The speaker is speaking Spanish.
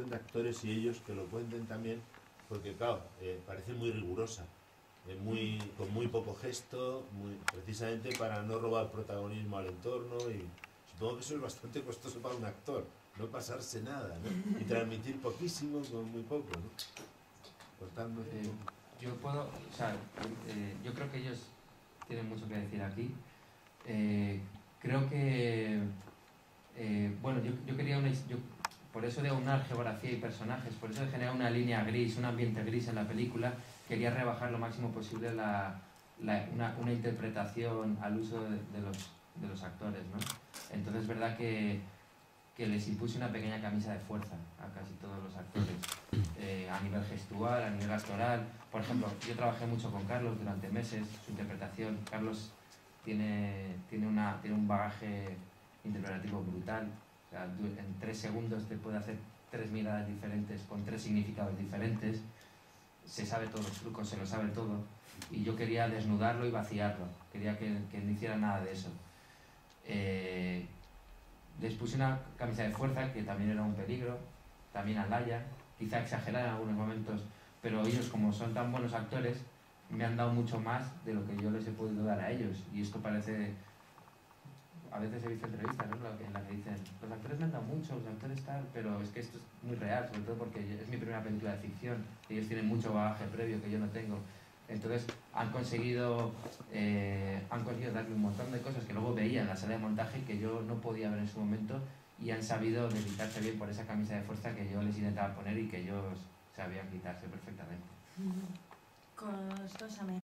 de actores y ellos que lo cuenten también, porque claro, eh, parece muy rigurosa, eh, muy, con muy poco gesto, precisamente para no robar protagonismo al entorno y supongo que eso es bastante costoso para un actor, no pasarse nada y transmitir poquísimo con muy poco. Eh, yo puedo, o sea, eh, yo creo que ellos tienen mucho que decir aquí. Creo que, bueno, yo, yo quería una, por eso de aunar geografía y personajes, por eso de generar una línea gris, un ambiente gris en la película, quería rebajar lo máximo posible la, la- una, una interpretación al uso de, de los, de los actores, ¿no? Entonces es verdad que, que les impuse una pequeña camisa de fuerza a casi todos los actores, eh, a nivel gestual, a nivel actoral. Por ejemplo, yo trabajé mucho con Carlos durante meses, su interpretación. Carlos tiene, tiene, una, tiene un bagaje interpretativo brutal. En tres segundos te puede hacer tres miradas diferentes con tres significados diferentes. Se sabe todos los trucos, se lo sabe todo. Y yo quería desnudarlo y vaciarlo. Quería que, no hiciera nada de eso. Eh, les puse una camisa de fuerza que también era un peligro, también a Laia, quizá exagerada en algunos momentos, pero ellos como son tan buenos actores, me han dado mucho más de lo que yo les he podido dar a ellos. Y esto parece, a veces he visto entrevistas ¿no? en las que dicen, los actores me han dado mucho, los actores tal, pero es que esto es muy real, sobre todo porque es mi primera película de ficción, ellos tienen mucho bagaje previo que yo no tengo. Entonces han conseguido, eh, han conseguido darle un montón de cosas que luego veía en la sala de montaje que yo no podía ver en su momento y han sabido dedicarse bien por esa camisa de fuerza que yo les intentaba poner y que ellos sabían quitarse perfectamente. Costosamente.